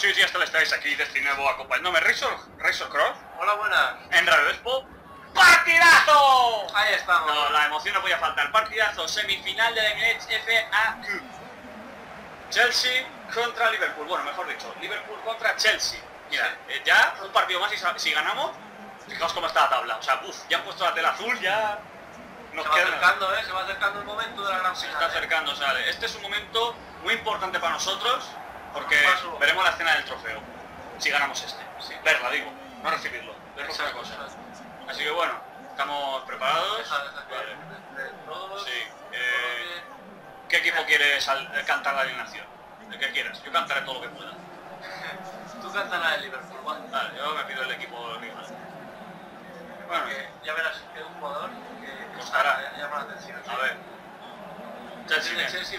chicos, ya hasta estáis aquí de este nuevo acompañándome Razor, Razor Cross Hola, buenas. en Radio Expo. ¡Partidazo! Ahí estamos. No, la emoción no podía faltar. Partidazo, semifinal de la Emirates FA Cup. Chelsea contra Liverpool. Bueno, mejor dicho, Liverpool contra Chelsea. Mira, eh, ya un partido más y si ganamos, fijaos cómo está la tabla. O sea, uff, ya han puesto la tela azul, ya nos Se va queda- acercando, ¿eh? Se va acercando el momento de la gran se final. está ¿eh? acercando, o sea, este es un momento muy importante para nosotros porque veremos la escena del trofeo. Si ganamos este. Sí. Verla, digo, no recibirlo. Verlo es cosa. Así que bueno, estamos preparados. Vale. Sí, eh, ¿Qué equipo quieres eh, cantar la alineación? El que quieras. Yo cantaré todo lo que pueda. Tú canta la de Liverpool, va. Vale, yo me pido el equipo rival. Bueno, ya verás que es un jugador que Costará. que llama la atención. a ver. Chelsea, Sí,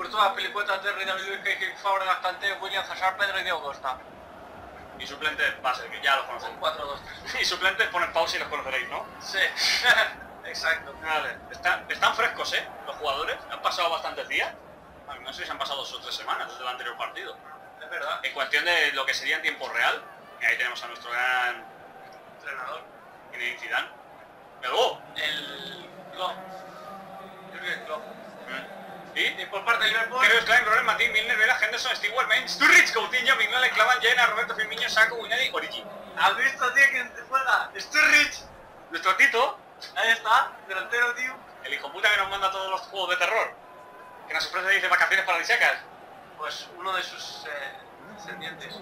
Courtois, Pilicueta, Terry, David Luiz, Keiki, Fabregas, Kanté, William, Hazard, Pedro y Diego Costa. Y suplente va a ser, que ya los Son conocemos. 4, 2, 3. Y suplentes ponen pausa y los conoceréis, ¿no? Sí. Exacto. Vale, están, están frescos, ¿eh? Los jugadores. Han pasado bastantes días. No sé si han pasado dos o tres semanas desde el anterior partido. Es verdad. En cuestión de lo que sería en tiempo real, y ahí tenemos a nuestro gran Entrenador. Zinedine Zidane. ¡Luego! El Klopp. Jürgen Klopp. ¿Y? Y por parte de Liverpool. Creo Klein, Robert Martín, Milner, Vela, Henderson, Stewart, Bain, Sturridge, Coutinho, Mignola, Clavan, Jenna, Roberto Firmino, Saco, Winadi, Origi. ¿Has visto, tío, quién te juega? Sturridge. Nuestro Tito, Ahí está. Delantero, tío. el hijo puta que nos manda todos los juegos de terror. Que nos ofrece, dice, vacaciones paradisíacas. Pues uno de sus eh, descendientes.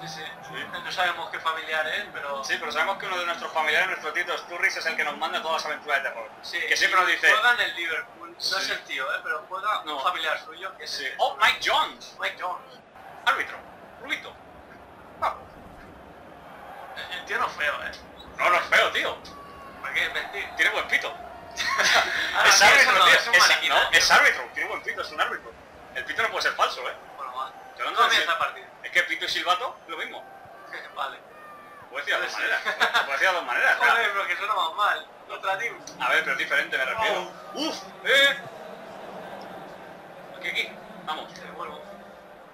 Sí, sí, Sí. No sabemos qué familiar es, pero... Sí, pero sabemos que uno de nuestros familiares, nuestro Tito Sturridge, es el que nos manda todas las aventuras de terror. Sí, que siempre nos dice... Juega en el Liverpool. No Sí. es el tío, ¿eh? Pero juega No. un familiar suyo que es Sí. el- Oh, Mike Jones, Mike Jones. árbitro, rubito. Vamos. El, el tío no es feo, ¿eh? No, no es feo, tío. ¿Para qué mentir? Tiene buen pito. Ah, es árbitro, no, tío. es un Es, no, árbitro. Tiene buen pito, es un árbitro. El pito no puede ser falso, ¿eh? Bueno, va. Yo no No Es que pito y silbato, lo mismo. vale. Puede decir de dos Sí. maneras. Puede decir de dos maneras. Joder, pero que suena más mal. Contra ti. A ver, pero es diferente, me refiero. ¡Uf! ¡Eh! Aquí, aquí. Vamos. Te devuelvo.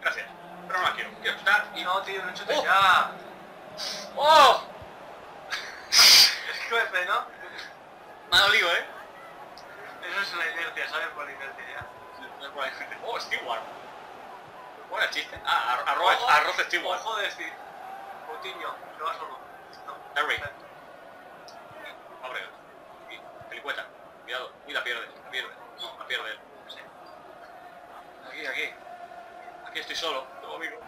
Gracias. Pero no la quiero. Quiero estar Y no, tío, no chutes Oh. ya. ¡Oh! Es ¿no? Me ha dolido, ¿eh? Eso es una inercia, ¿sabes? Por inercia ya. ¡Oh, Stewart! ¿Cuál es el chiste? Ah, ar- arroz, Ojo- arroz Stewart. Ojo de decir. Coutinho, ¿lo vas o no? Terry. Abre. Pelicueta. Cuidado. Uy, la pierde. La pierde. No, la pierde. Sí. Aquí, aquí. Aquí estoy solo. Tengo amigo.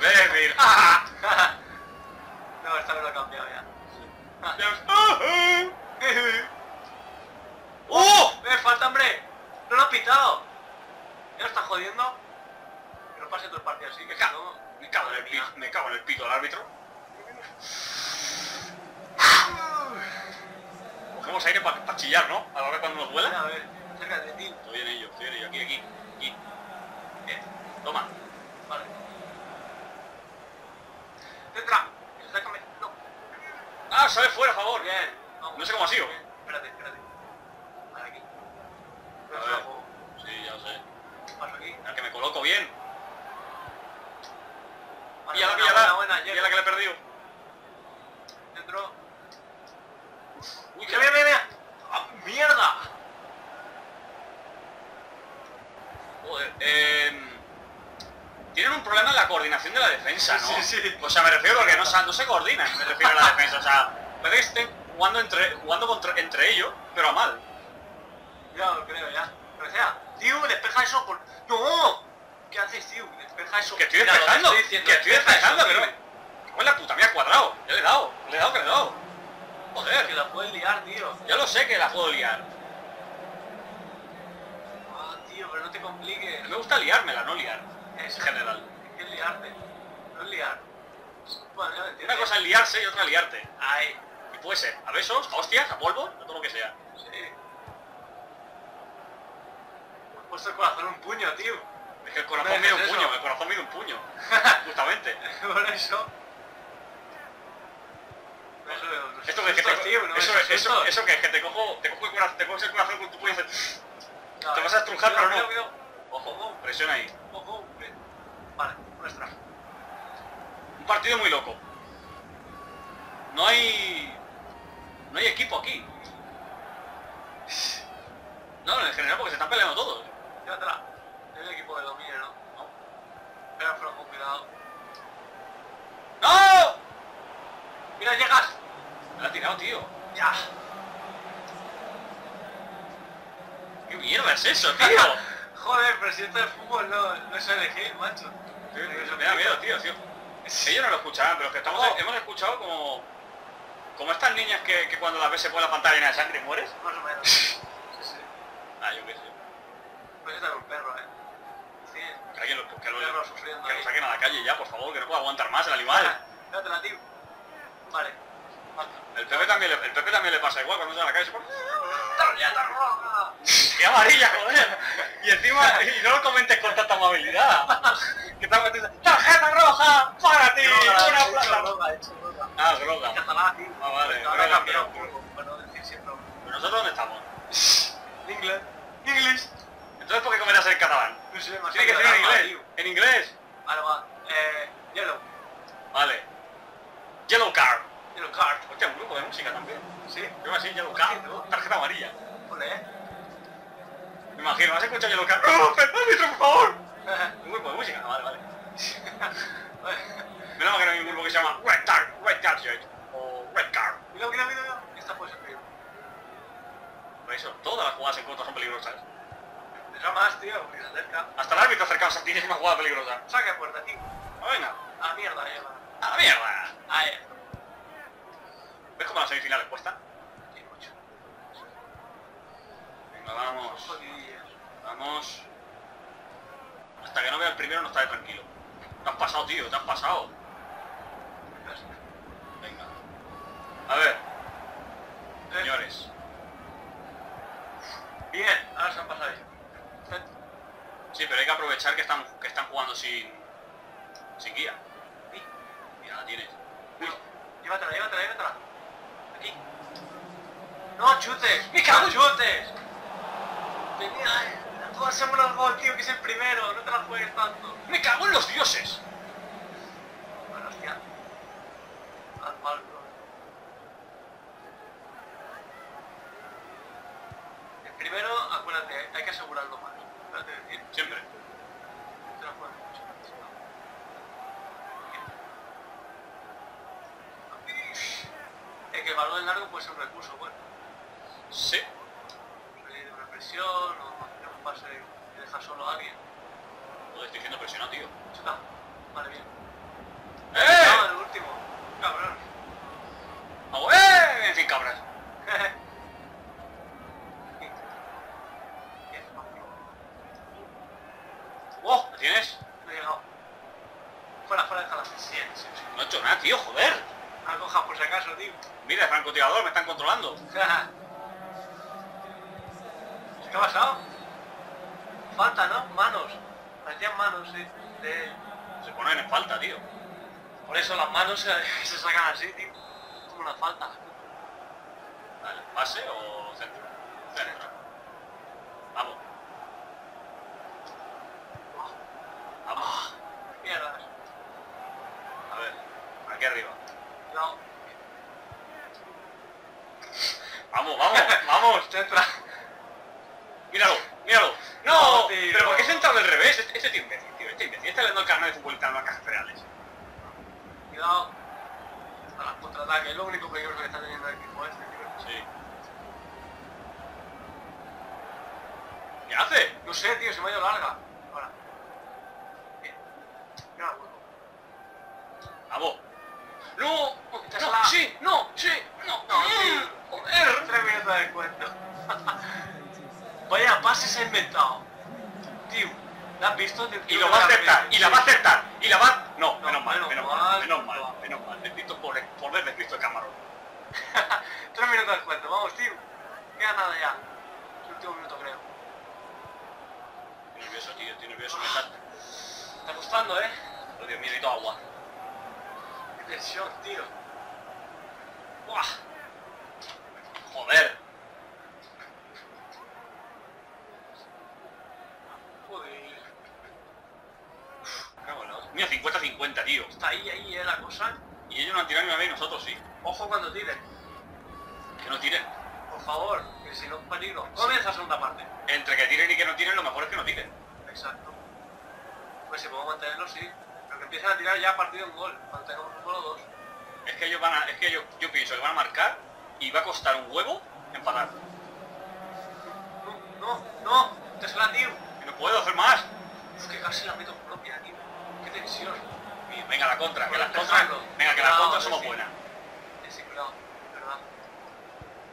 Baby. ¡Ah! no, esta vez lo he cambiado ya. ¡Oh! ¡Eh, falta hambre! ¡No lo has pitado! ¿Ya lo estás jodiendo? Que no pase todo el partido así, Me cago, me cago en el pito, me cago en el pito del árbitro. Cogemos aire para chillar, ¿no? A la hora cuando nos A vuela. ver, acércate, tío. Estoy en ello, estoy en ello. Aquí, aquí, aquí. Bien. Toma. Vale. ¡Sácame! ¡No! Ah, sale fuera, a favor. Bien. Vamos. No sé cómo ha sido. Bien. Espérate, espérate. Vale, aquí. A Paso ver. a juego. Sí, ya sé. Paso aquí. Al que me coloco bien. Vale, Píllala, buena, que le he perdido. Dentro. Uy, ¡Mira, mira, mira! mira! ¡Ah, ¡Mierda! Joder, eh, tienen un problema en la coordinación de la defensa, ¿no? Sí, sí. O sea, me refiero porque no, sa- no se coordinan, me refiero a la defensa. O sea, parece que estén jugando entre, jugando contra, entre ellos, pero a mal. Ya lo creo, ya. Pero sea, tío, despeja eso por... ¡No! ¿Qué haces, tío? Despeja eso. Que estoy que despejando, que estoy despeja despejando, pero... ¿Cómo es la puta? Me ha cuadrado. Ya le he dado, le he dado que le he dado. Que Joder, la puedes liar, tío. ya lo sé que la puedo liar. Ah, tío, pero no te compliques. Me gusta liármela, no liar. En Eso. general. Es liarte. No es liar. Bueno, ya me. Una cosa es liarse y otra liarte. Ay, Y puede ser a besos, a hostias, a polvo, a todo lo que sea. sí. Me has puesto el corazón un puño, tío. Es que el corazón mide un ¿qué es puño, el corazón mide un puño. Justamente. Por eso. Eso, que, te, sustos, tío, no eso, esos eso, sustos. eso que, que te cojo, te cojo el corazón, te coges el corazón con tu puño y. Cuidado, Te vas a estrujar, pero no. Ojo, presión ahí. Ojo. Vale, un extra. Un partido muy loco. No hay... No hay equipo aquí. No, en general porque se están peleando todos. No hay un equipo que domine, ¿no? No. Espera, pero con cuidado. ¡No! ¡Mira, llegas! Me la ha tirado, tío. ¡Ya! ¿Qué mierda es eso, tío? Joder, pero si esto de fútbol no, no es elegir, macho. Tío, Me da miedo, tío, tío. Ellos no lo escucharán, pero es que estamos, Oh. hemos escuchado como... Como estas niñas que, que cuando las ves se pone la pantalla llena de sangre y mueres. Más o menos. Sí, sí. Ah, yo qué sé. Pues un perro, ¿eh? Sí. Que alguien lo, que lo, perro sufriendo que lo saquen a la calle ya, por favor, que no puedo aguantar más el animal. Llévatela, tío. Vale. El Pepe también le, el Pepe también le pasa igual cuando está en la calle. Se pone... ¡Tarjeta roja! ¡Qué amarilla, joder! Y encima, y no lo comentes con tanta amabilidad. Que estamos diciendo, ¡tarjeta roja! ¡Para ti! ¡Una plata! droga, he hecho droga. Ah, droga. Ah, vale, droga, cambiado un tío. poco, para no decir siempre. ¿Pero nosotros dónde estamos? Inglés. English. Entonces, ¿por qué comentas en catalán? No sé, más Tiene que ser en inglés. ¿En inglés? Vale, va. Eh, yellow. Vale. Yellow Card. Yellow card. Hostia, un grupo de música también. ¿Sí? Yo así, Yellow Card. Tarjeta amarilla. Ole, eh. Me imagino, ¿has escuchado Yellow Card? ¡Oh, árbitro, por favor! Un grupo de música. Vale, vale. Menos mal que no hay un grupo que se llama Red Card, Red Card. O Red Card. Mira, mira, mira, mira. Esta puede ser peor. Por eso, todas las jugadas en contra son peligrosas. Tío, se. Hasta el árbitro cercano a ti es una jugada peligrosa. Saca de puerta, tío. Ah, venga. A la mierda, lleva. ¡A la mierda! Ahí. ¿Ves cómo las semifinales cuestan? Sí, mucho. Venga, vamos. Vamos. Hasta que no vea el primero no estaré tranquilo. Te has pasado, tío, te has pasado. Venga. A ver, señores. Bien, ahora se han pasado ellos. Sí, pero hay que aprovechar que están, sin, sin guía. Mira, la tienes. Uy, Llévatela, llévatela, llévatela. Aquí. No chutes. Me cago chutes. Tenía... Tú hacemos el gol, tío, que es el primero. No te la juegues tanto. ¡Me cago en los dioses! Bueno, hostia. Al mal, bro. El primero, acuérdate, hay que asegurarlo más. Espérate, decir, Siempre. te la juegas mucho. Es que el balón largo puede ser un recurso, bueno. Sí. Salir de una presión o hacer un pase que deja solo a alguien. Joder, estoy siendo presionado, tío. Chuta. Vale, bien. ¡Eh! No, el último. Cabrón. ¡Vamos, ¡Eh! En fin, cabras. ¡Oh! ¿La tienes? No he llegado. Fuera, fuera, déjala. Sí, sí, sí. No he hecho nada, tío, joder. La coja por si acaso, tío. Mira, el francotirador, me están controlando. ¿Qué ha pasado? Falta, ¿no? Manos. Parecían manos, sí. De... Se ponen en falta, tío. Por eso las manos se, se sacan así, tío. Como una falta. Vale, ¿Pase o centro? Centro. Vamos. Vamos. Mierda. A ver, aquí arriba. No. Vamos, vamos, vamos. Centra. Míralo, míralo. No, No, tío. pero ¿por qué sentado del revés? Este, este tío imbécil, tío. Este imbécil. Está leyendo el carnet de futbolista en cajas reales. Cuidado. A las contraataques. Es lo único peligroso que está teniendo el equipo este, tío. Sí. ¿Qué hace? No sé, tío. Se me ha ido larga. Ahora. Bien. Mira el huevo. Vamos. No, Dásela. no, sí, no, sí, no. No, Mm, tío. Joder. Tres minutos de cuento. Vaya pase se ha inventado. Tío, ¿la has visto? Tío, Y lo va a aceptar, y la va a aceptar, y la va... No, No, menos mal, menos menos mal. mal, menos mal, menos mal. Bendito por, por ver desvisto el camarón. Tres minutos de cuento, vamos, tío. Queda nada ya. Es el último minuto, creo. Estoy nervioso, tío, estoy nervioso, me está... Está costando, ¿eh? Oh, Dios mío, necesito agua. Qué tensión, tío. ¡Buah! Joder. Joder. Cago. Mira, 50-50, tío. Está ahí, ahí, eh, la cosa. Y ellos no han tirado ni una vez y nosotros sí. Ojo cuando tiren. Que no tiren. Por favor, que si no es peligro. Comienza la segunda parte. Entre que tiren y que no tiren, lo mejor es que no tiren. Exacto. Pues si podemos mantenerlo, sí. Pero que empiecen a tirar ya a partir de un gol. Cuando tengamos un gol o dos. Es que ellos van a... Es que yo, yo pienso que van a marcar y va a costar un huevo empatar. No, no, no. Tesla, tío. Que no puedo hacer más. Uf, que casi la meto propia, tío. Qué tensión. Venga, la contra, que las contras... Venga, que las contras somos sí. buenas. Sí, cuidado. Verdad.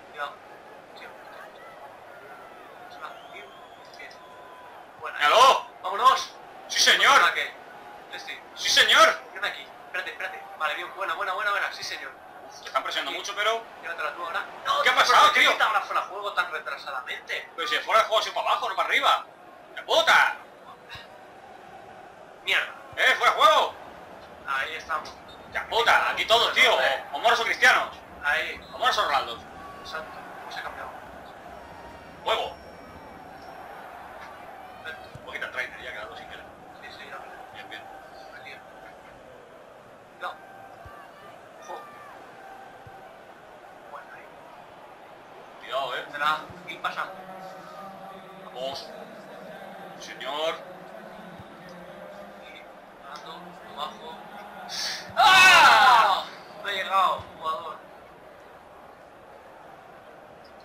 Cuidado. Tío. Tío. Bien. Buena. ¡Aló! ¡Vámonos! ¡Sí, señor! Este. ¡Sí, señor! Ven aquí. Espérate, espérate. Vale, bien. Buena, buena, buena, buena. Sí, señor. Te están presionando mucho, pero... Llévatela tú ahora. No, ¿Qué ha tío, pasado, ¿por qué tío? quita ahora fuera de juego tan retrasadamente? Pero si fuera el juego así para abajo, no para arriba. ¡Me puta! Mierda. ¡Eh, fuera de juego! Ahí estamos. ¡Ya puta! Aquí todos, tío. O, o moros o cristianos. Ahí. O moros o Ronaldos. Exacto. ¿Cómo se ha cambiado? ¡Juego! Perfecto. Un poquito el trainer, ya ha quedado sin querer. Sí, sí, ya me Bien, bien. me lío. Cuidado. Ojo. Bueno, ahí. Cuidado, eh. Tendrá. ¿Qué pasa? Vamos. Señor. Y alto, abajo. ¡Ah! No he llegado, jugador.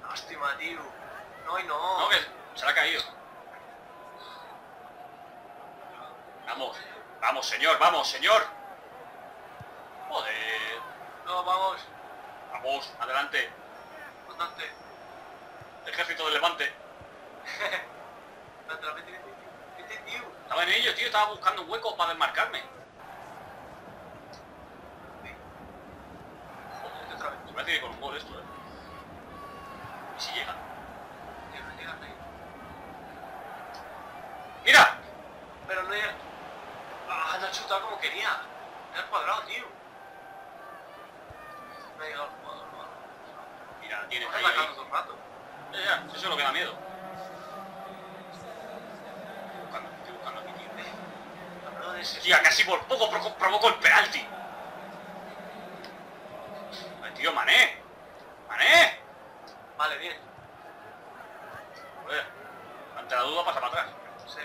Lástima, tío. No, y no. No, que se le ha caído. Vamos. Vamos, señor. Vamos, señor. Joder. No, vamos. Vamos. Adelante. Constante. Ejército del Levante. Vete, tío. Estaba en ello, tío. Estaba buscando un hueco para desmarcarme. Otra vez. Se me hace que con un gol esto, eh. ¿Y si llega? Tío, no llegas ahí. ¡Mira! Pero no llega. Ah, no ha chutado como quería. Era el cuadrado, tío. No ha llegado el jugador, no. Mira, tienes Está ahí, ahí. todo el rato. Ya, ya, eso es lo que da miedo. Estoy buscando, estoy buscando aquí, tío. De ese. Tía, casi por poco provo- provoco el penalti. Ay, tío, Mané. Mané. Vale, bien. Joder. Ante la duda pasa para atrás. Sí.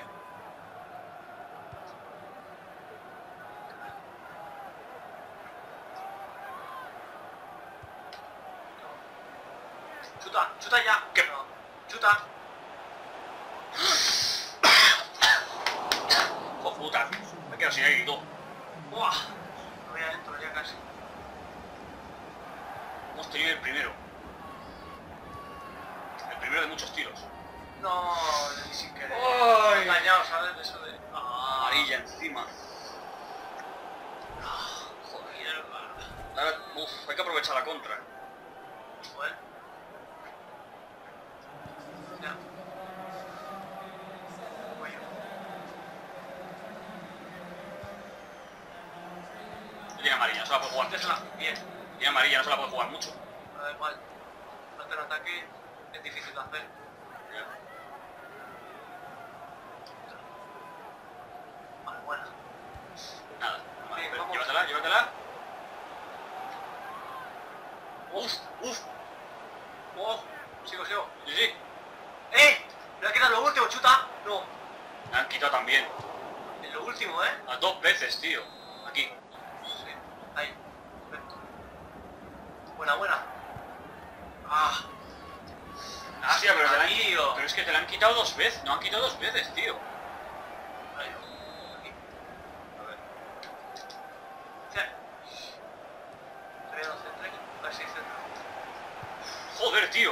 Chuta, chuta ya. ¿Qué? No. Chuta. ¡Oh, puta! Me quedo sin aire y todo. Buah. No voy adentro ya casi. Hemos tenido el primero. El primero de muchos tiros. No, ni sin querer. Engañado, ¿sabes? Eso de. Ah, Amarilla encima. Joder, Ahora, uf, hay que aprovechar la contra. Bueno. Ya. Voy yo. Tiene amarilla, no se la puede jugar Bien. Tiene amarilla, no se la puede jugar mucho. Da igual. Hacer ataque es difícil de hacer. Vale, buena. Nada. Vamos. llévatela, llévatela. Uf, uf. ¡Oh! Sigo, sigo. Sí, sí. ¡Eh! ¿Le ha quedado lo último, chuta? No. Me han quitado también. En lo último, ¿eh? A dos veces, tío. Aquí. Sí. Ahí. Buena, buena. Ah. Ah, sí, pero, la han- pero es que te la han quitado dos veces. No han quitado dos veces, tío. Joder, tío.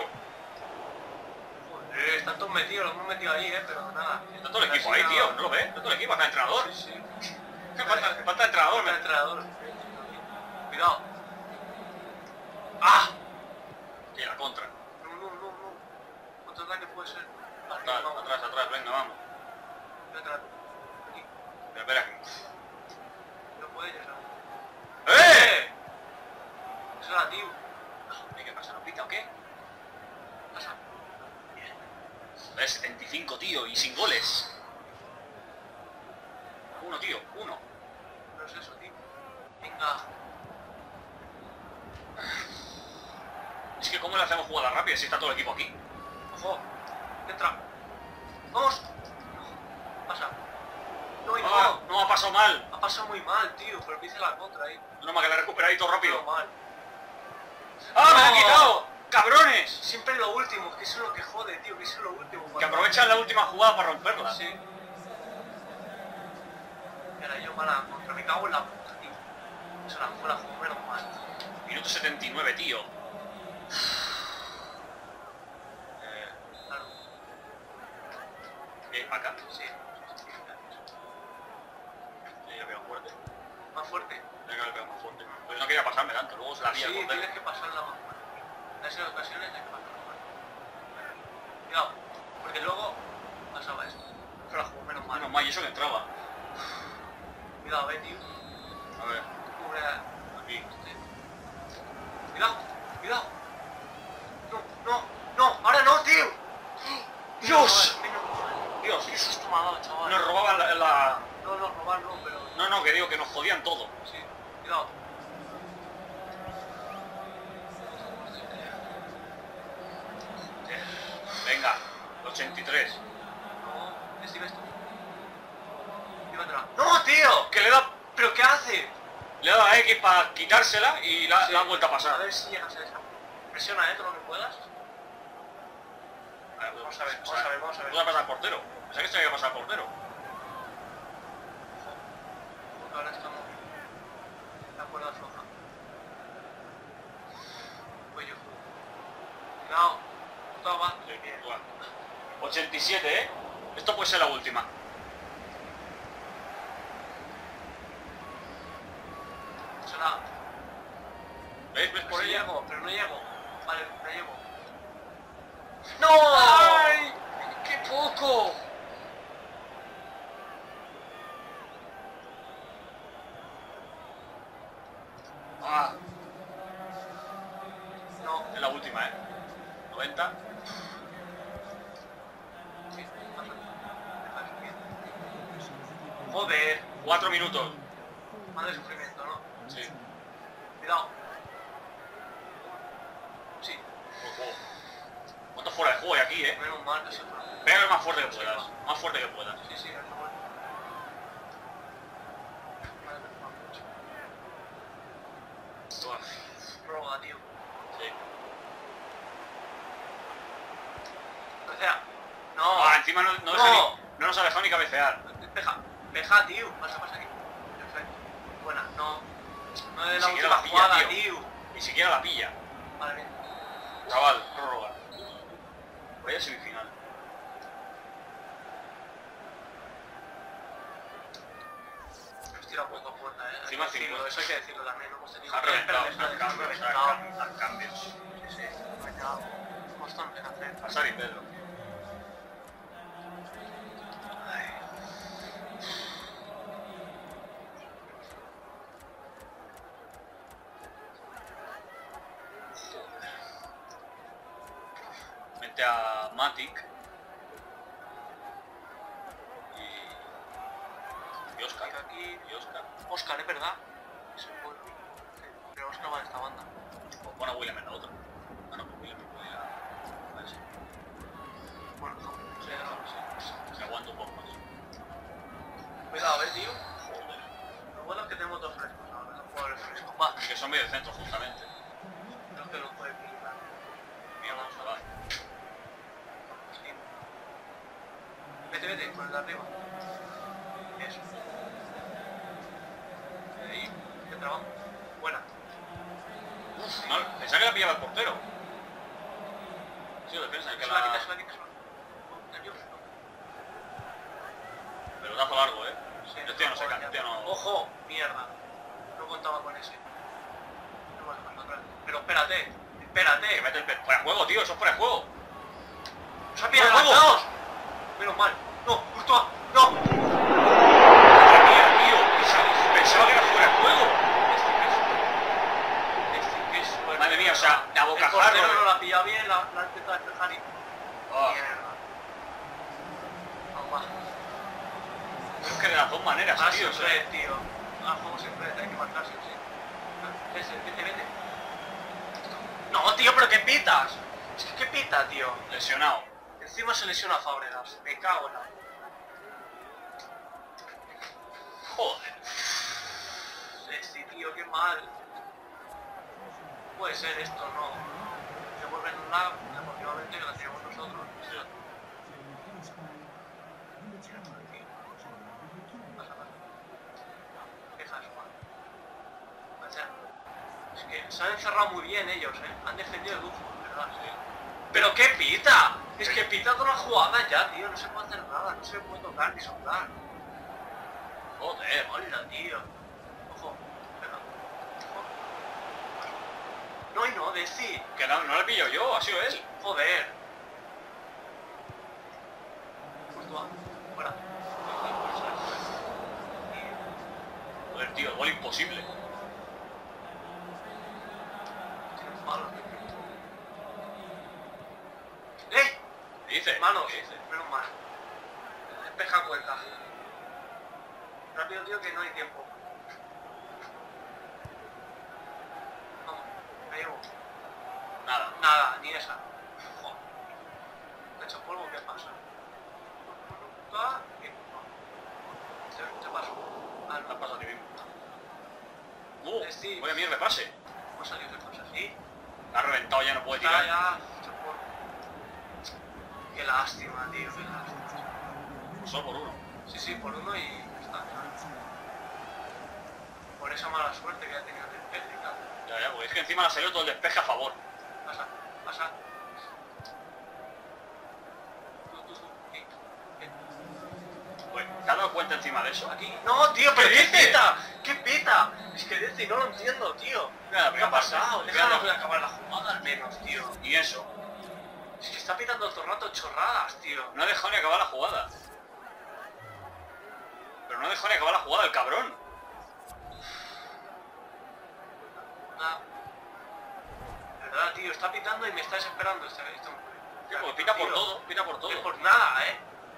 Joder, están todos metidos, los hemos metido ahí, ¿eh? Pero nada. Está todo el equipo ahí, tío. ¿No lo ves? Está todo el equipo, hasta el entrenador. Sí, sí. Falta, falta entrenador, me... entrenador. Cuidado. ¡Ah! Y la contra. No, no, no, no. ¿Cuánto ataque puede ser? Vale, Atrás, vamos. atrás, atrás, venga, vamos. Vete atrás. Aquí. Espera, espera. No puede ya sabes. ¡Eh! Eso era tío. ¿Y qué pasa? ¿No pita o qué? Pasa. Es 75, tío, y sin goles. cambie si está todo el equipo aquí. Ojo. Entra. Vamos. Pasa. No, y Ah, no. no ha pasado mal. Ha pasado muy mal, tío. Pero me hice la contra ahí. No más que la he recuperado y todo Pero rápido. mal. ¡Ah, me la han No. quitado! ¡Cabrones! Siempre lo último, que eso es lo que jode, tío, que eso es lo último. Que cuando- aprovechan la última jugada Sí. Mira, yo mala contra, me cago en la puta, tío. Eso la fue la jugó menos mal. Minuto 79, tío. Eh, claro, Eh, acá. sí. Sí, ya pego fuerte. Más fuerte. Le pego más fuerte. Pues no quería pasarme tanto, luego se la Sí, había tienes que pasarla más fuerte. En esas ocasiones hay que pasarla más fuerte. Cuidado, porque luego pasaba esto. Menos mal. Y eso que entraba. Cuidado, eh, tío. A ver, Cubre aquí. Cuidado, cuidado. No, no, no, ahora no, tío. ¡Dios! Dios, Qué susto me ha dado, chaval. nos robaban la, la- No, no, robar no, pero... No, no, que digo que nos jodían todo. Sí, cuidado. Venga, 83. No, Steve esto. ¡No, tío! Que le da, ¿Pero qué hace? le da a X para quitársela y la, Sí. la han vuelto a A pasar. ver si llegas a esa. Presiona, eh, todo lo que puedas. A ver, Vamos a ver, vamos a ver, vamos a ver. ¿Puede pasar portero? Pensaba que se había pasado portero. Porque ahora estamos... La cuerda floja. Cuello. Todo va. Sí, Bien. bueno. 87, ¿eh? Esto puede ser la última. Será. ¿Ves? ¿Ves por ahí llego, pero no llego. Vale, no llego. ¡No! ¡Ay! ¡Qué poco! Ah, No. es la última, ¿eh? 90. Sí, pasa. Deja de subir. Joder. 4 minutos. Más de sufrimiento, ¿no? Sí. Cuidado. Sí, Ojo. ¿Cuánto fuera de juego hay aquí, eh? menos mal que se lo más fuerte que puedas. Más fuerte que puedas. Sí, sí, es bueno. Vale, pero no mucho. Uf, Proba, tío. Sí. O sea, no. Ah, encima no, no, deja No. ni- no nos ha dejado ni cabecear. Deja, deja, tío. Pasa, pasa aquí. Ni la siquiera la pilla, jugada, tío. tío. Ni siquiera la pilla. Vale, bien. Chaval, prórroga. Vaya semifinal. Estoy la puesto a puerta, eh. Encima eso hay que decirlo también. No hemos tenido. Han reventado, han cambios, han cambios. Sí, sí, hacer. Pasar y Pedro. A Matic y, y Oscar. Aquí. Y Oscar. Oscar, ¿es verdad? Es el bueno. Sí, Pero Oscar va de esta banda. O a William en la otra. Ah, no, pues William puede ir a, ese. Bueno, no. Sí, no, Se aguanta un poco más. Cuidado, eh, tío. Joder. Lo bueno es que tenemos dos frescos ahora. Dos jugadores frescos. Y que son medio centro, justamente. Creo que los puede pillar. Mierda, chaval. Sí. El de arriba. Eso. Ahí, qué trabajo. Buena. Uf, mal. Pensaba que la pillaba el portero. Sí, defensa, que la nervioso. Pelotazo largo, eh. Sí, ya no se joder, cae, ya no... Ojo, mierda. No contaba con ese. No voy a. Pero espérate, Que espérate. mete el pe... Fuera de juego, tío, eso es fuera de juego. ¡Se ha pillado. Menos mal. No, justo. No. Madre mía, tío. Pensaba, pensaba que era fuera de juego. Este. Madre mía, o sea, a El bocajarro. portero no la ha pillado bien, la, la ha intentado despejar y... Ah, Mierda. Vamos, es que de las dos maneras, Ah, tío. o siempre, sea, tío. Ah, juego siempre, hay que marcarse, sí. Vete, vete. No, tío, pero ¿qué pitas? Es que qué pita, tío. Lesionado. Encima se lesiona a Fábregas. Me cago en la... Joder. Este tío, qué mal. Puede ser esto, ¿no? Se vuelven un lag, deportivamente, que lo tenemos nosotros. Pasa, pasa. Es que se han encerrado muy bien ellos, ¿eh? Han defendido el lujo, ¿verdad? Sí. ¿Pero qué pita? Es que pita toda la jugada ya, tío. No se puede hacer nada. No se puede tocar ni soplar. Joder, hola, tío. Ojo. No, y no, Desi. Que no, no le pillo yo, ha sido él. Joder. Courtois, fuera. Joder, tío, gol imposible. Tienes malo. ¡Eh! ¿Qué dice? Manos. ¿Qué dice? Menos mal. Despeja cuerda. Que no hay tiempo. Vamos, me llevo. Nada. Nada, ni esa. Joder. ¿Te he hecho polvo? ¿Qué pasa? Ah. Se, se pasó. Ah, No no. pasa a ti mismo. Uh, voy a mierda, pase. La ha reventado, ya no puede tirar. ya. Qué lástima, tío, qué lástima. Solo por uno. Sí, sí, por uno y ya está. Por esa mala suerte que ha tenido el despeje y tal. Ya, ya, porque es que encima ha salido todo el despeje a favor. Pasa, pasa. ¿Qué? Pues, ¿te has dado cuenta encima de eso? Aquí. No, tío, pero ¿Qué pita. ¿Qué pita? Es que dice, no lo entiendo, tío. Mira ¿Qué ha pasado? La- de acabar la jugada al menos, tío. Y eso. Es que está pitando todo el rato chorradas, tío. No ha dejado ni acabar la jugada. Pero no ha dejado ni acabar la jugada, el cabrón. Nada. De verdad, tío, está pitando y me está desesperando este, este pues pita por todo, pita por todo. Por nada, ¿eh?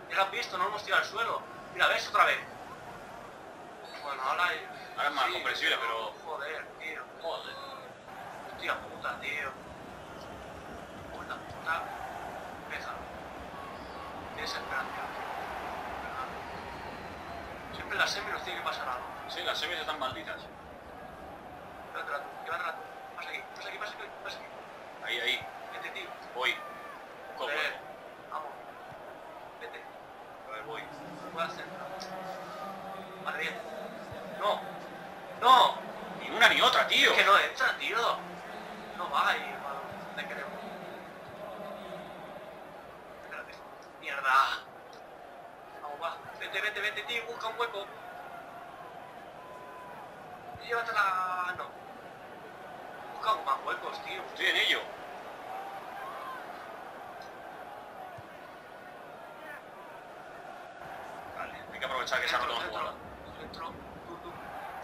Ya lo has visto, no hemos tirado al suelo. Mira, ves otra vez. Bueno, ahora... Ahora es más comprensible, pero- Joder, tío. Joder. Hostia puta, tío. Puta, puta. Tío. De verdad. Siempre en la semi nos tiene que pasar algo. Sí, las semis están malditas. Tú. Pasa aquí, pasa aquí, pasa aquí, pasa aquí. Ahí, ahí. Vete, tío. Voy. Vamos. Vete. A ver, voy. Voy a hacer. Bien. No. No. Ni una ni otra, tío. Es que no entra, tío. No va ahí, hermano. Te queremos. Espérate. Mierda. Vamos, va. Vete, vete, vete, tío. Busca un hueco. Llévatela. No. Busca más huecos, tío. Estoy en ello. Vale, hay que aprovechar que se ha roto la Centro, jugada. centro. Tú, tú.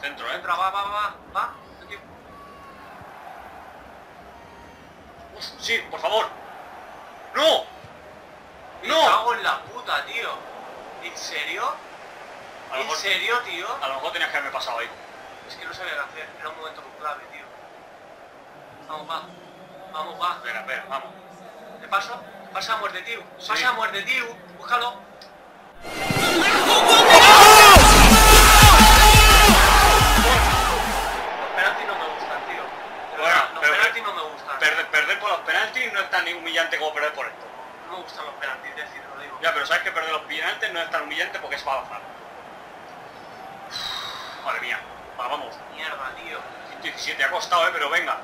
Centro, ¿eh? Entra, va, va, va, va. Uf, sí, por favor. ¡No! Me ¡No! cago en la puta, tío. ¿En serio? ¿En serio, tío? a lo mejor tenías que haberme pasado ahí. Es que no sabía qué hacer. Era un momento muy clave, tío. Vamos, va. Vamos, va. Espera, espera, vamos. ¿Te paso? Pasa a muerte, tío. Sí. Pasa a muerte, tío. Búscalo. Los penaltis no me gustan, tío. De Bueno, verdad, los pero- penaltis no me gustan. Perder, por los penaltis no es tan humillante como perder por esto. No me gustan los penaltis, decir, lo digo. Ya, pero sabes que perder los penaltis no es tan humillante porque es balazar. Madre mía. Va, vamos. Mierda, tío. 117 ha costado, eh, pero venga.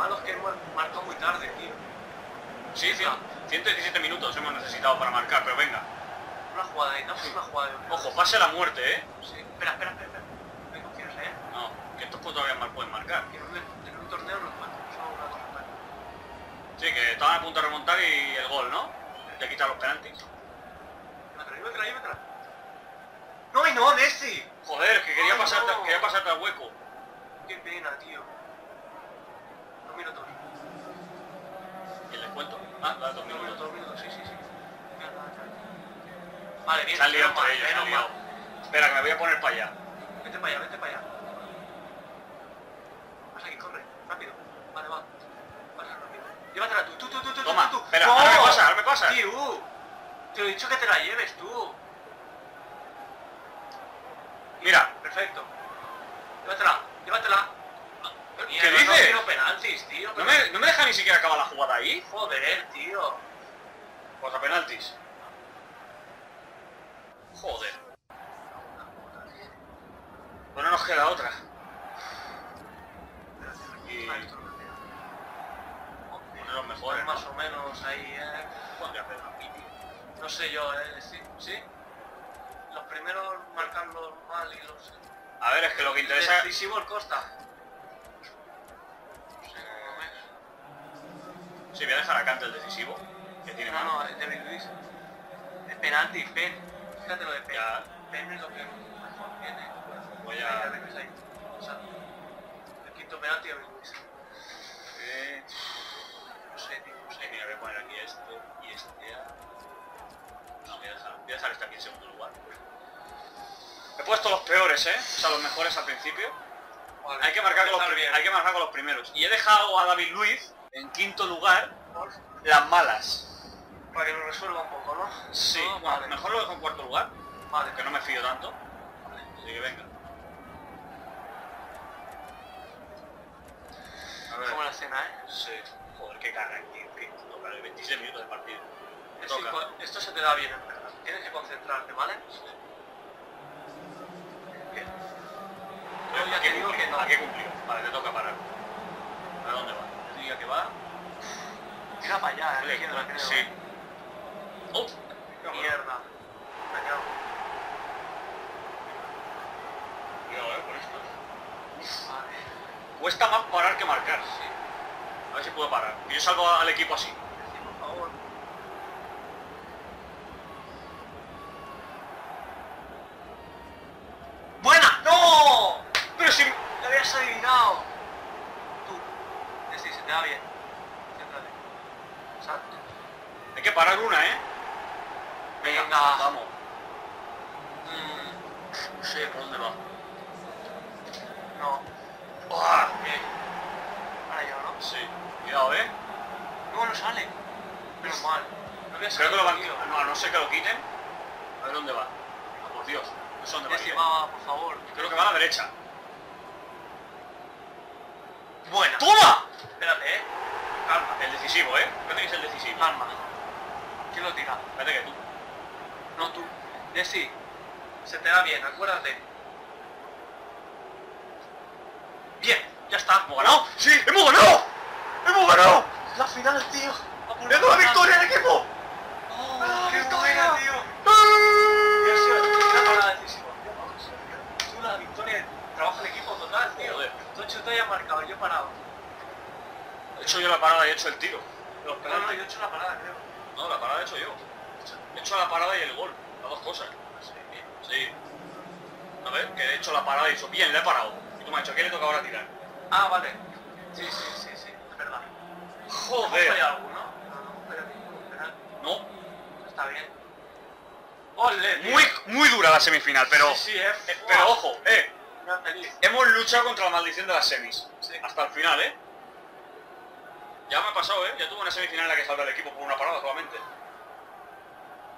Lo malo es que hemos marcado muy tarde, tío. Sí, cien- 117 minutos hemos necesitado para marcar, pero venga. Una jugada ahí, damos una jugada de Ojo, pase la muerte, eh. Sí. Espera, espera, espera. espera. Me confías, eh. No, que estos putos todavía mal pueden marcar. Que en un, torneo no malo. Solo una cosa. Sí, que estaban a punto de remontar y el gol, ¿no? De quitar los penaltis. Llévatela, llévatela, llévatela. ¡No, y no, Messi! Joder, que quería pasarte, no. quería pasarte al hueco. Qué pena, tío. Dos minutos. ¿Y el descuento? Ah, dos Dos minutos. dos minutos, sí, sí, sí. Vale, bien. Se han liado entre ellos, se han liado. Espera, que me voy a poner para allá. Vete para allá, vete para allá. Pasa aquí, corre. Rápido. Vale, va. Pasa rápido. Llévatela tú, tú, tú, tú, tú, Toma, tú, tú. espera, ahora me pasa, ahora me pasa. Tío, te he dicho que te la lleves tú. Mira, Perfecto. Llévatela, llévatela. Mierda, ¿Qué No dices? quiero penaltis, tío. ¿no me, no me deja ni siquiera acabar la jugada ahí? Joder, tío. Pues a penaltis. Joder. Pues no nos queda otra. Y poner los mejores, Más o menos ahí, eh. Podría hacer. No sé yo, eh. Sí, sí. Los primeros marcarlos mal y los... A ver, es que lo que interesa... Decisivo el Costa. Sí, voy a dejar a Cante el decisivo, que tiene No, no, es David Luis. Es penalti, Pen. Fíjate lo de Pen. Ya. Pen es lo que mejor tiene. Voy a... O sea, el quinto penalti David Luis. Eh, No sé, tío, no sé, mira, voy a poner aquí este y este. No, voy a dejar, voy a dejar este aquí en segundo lugar. He puesto los peores, ¿eh? O sea, los mejores al principio. Vale, Hay que marcar con los, bien. hay que marcar con los primeros. Y he dejado a David Luiz en quinto lugar las malas. Para que lo resuelva un poco, ¿no? Sí, No, vale. mejor lo dejo en cuarto lugar, Vale, que no me fío tanto. Así que venga. A ver. como la escena, ¿eh? Sí. Joder, qué carga, tío. Qué toca, 26 minutos de partido. Sí, toca. esto se te da bien, en verdad. Tienes que concentrarte, ¿vale? Bien. Yo ya ¿A qué te digo que no. ¿A qué cumplió? Vale, te toca parar. ¿A dónde va? Que va. Tira para allá, a la Le- izquierda, creo. Sí. ¿eh? Oh, Mierda. Me. Cuidado, eh, con esto. Vale. Cuesta más parar que marcar. Sí. A ver si puedo parar. Y yo salgo al equipo así. Sí, por favor. ¡Buena! ¡No! Pero si... ¡Le habías adivinado! Tú. Sí, se te da bien. Céntrate. Exacto. Hay que parar una, ¿eh? Venga. Vamos. Mm, No sé, ¿por dónde va? no. ¡Ah! Bien. Ahora yo, ¿no? Sí. Cuidado, ¿eh? No, no sale. Menos mal. No había Creo que lo van... tío. No, a no ser que lo quiten. A ver dónde va. Ah, por Dios. No sé dónde va. ¿eh? va, por favor. Creo que va a la derecha. Buena. ¡Toma! Espérate, eh. Calma. El decisivo, ¿eh? ¿Qué tenéis el decisivo? Calma. ¿Quién lo tira? Espérate que tú. No tú. Jessy. Se te da bien, acuérdate. Bien, ya está. ¿Hemos ganado? ¡Sí! ¡Hemos ganado! ¡Hemos ganado! La final, tío. ¡Es la victoria del equipo! ¡Oh, ¡Ah, qué victoria! buena, tío! ¡Ah! Ya sé, una parada decisiva. Tú la victoria, trabajo en equipo total, Joder. Tocho te haya marcado, yo he parado. He hecho yo la parada y he hecho el tiro. Los no, no, yo he hecho la parada, creo. No, la parada he hecho yo. He hecho la parada y el gol. Las dos cosas. Sí. A ver, que he hecho la parada y dicho, bien, le he parado. Y tú me has dicho, ¿qué le toca ahora tirar? Ah, vale. Sí, sí, sí, sí, es verdad. ¿Hemos Joder. alguno? No, no. No, Está bien. ¡Ole, muy, muy dura la semifinal, pero... Sí, sí, eh, pero ojo, eh, Feliz. hemos luchado contra la maldición de las semis. Sí. Hasta el final, eh. Ya me ha pasado, eh. Ya tuve una semifinal en la que salvé el equipo por una parada solamente.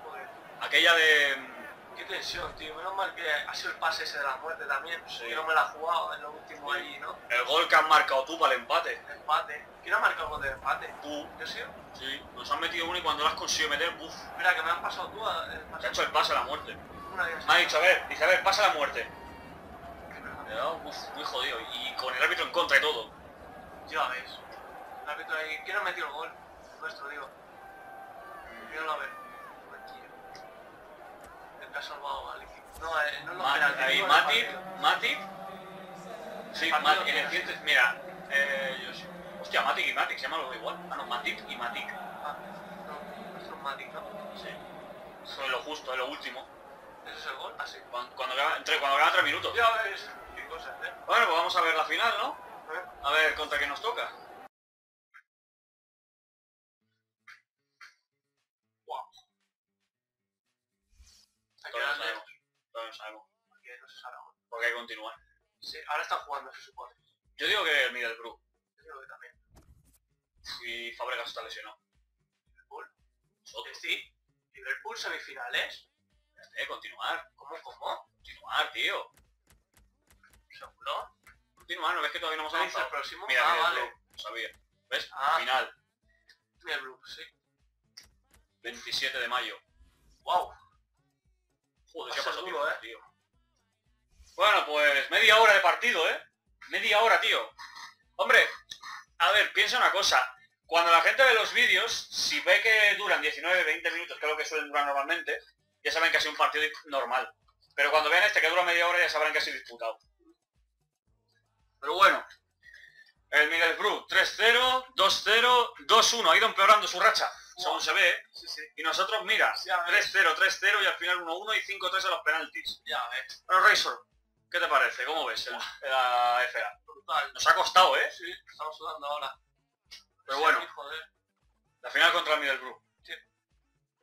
Joder. Aquella de... Qué tensión, tío. Menos mal que ha sido el pase ese de la muerte también. Sí. Que no me la he jugado en lo último Sí. allí, ¿no? El gol que has marcado tú para el empate. Empate. ¿Quién ha marcado el gol de empate? Tú. ¿Yo sí? Sí, nos han metido uno y cuando lo has conseguido meter, buf, Mira, que me has pasado tú a- el te pase. ha hecho el pase a la muerte. Una. Me ha dicho, a ver, dice, a ver, pasa la muerte. Uf, muy jodido. Y con el árbitro en contra y todo. Ya ves. El árbitro ahí. ¿Quién ha metido el gol? Nuestro, digo. Míralo a ver. El que ha salvado al equipo. No, eh, no lo Ma- penaltis, ahí, Matip. Matip. Sí, El partido Ma- en el siguiente, mira, eh, yo. Hostia, Matic y Matic, se llaman los igual. Ah, no, Matip y Matic. Ah, no. Nuestro Matic, ¿no? Sí. Eso es lo justo, es lo último. ¿Ese es el gol? Ah, sí. Cuando, cuando, queda- entre, cuando tres minutos. Ya ves. Qué cosas, ¿eh? Bueno, pues vamos a ver la final, ¿no? A ver. Contra quién nos toca. Que Todavía no sabemos. Todavía no sabemos. Porque no se sabe aún. Porque hay que continuar. Sí, ahora están jugando, se supone. Yo digo que el Middlesbrough. Yo digo que también. Y Fabregas está lesionado. Liverpool. Nosotros. Eh, Sí. Liverpool semifinales. Eh, continuar. ¿Cómo, cómo? Continuar, tío. ¿Seguro? Continuar, ¿no ves que todavía no hemos ¿Me dice el avanzado? próximo? Mira, ah, mira, vale. Blue, lo sabía. ¿Ves? Ah. Final. Mira el Blue, sí. 27 de mayo. Wow. Joder, Va qué a ser pasó, duro, ¿eh? tío. Bueno, pues media hora de partido, ¿eh? Media hora, tío. Hombre, a ver, piensa una cosa. Cuando la gente ve los vídeos, si ve que duran 19, 20 minutos, que es lo que suelen durar normalmente, ya saben que ha sido un partido normal. Pero cuando vean este que dura media hora, ya sabrán que ha sido disputado. Pero bueno, el Miguel Bru, 3-0, 2-0, 2-1. Ha ido empeorando su racha, según se ve, ¿eh? Sí, sí. Y nosotros, mira, Ya ves. 3-0, 3-0 y al final 1-1 y 5-3 a los penaltis. Ya ves. Bueno, Razor, ¿qué te parece? ¿Cómo ves el- la FA? Brutal. Nos ha costado, ¿eh? Sí, estamos sudando ahora. Pero Sí, bueno, joder. la final contra el. Sí.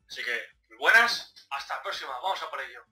Así que, buenas. Hasta la próxima. Vamos a por ello.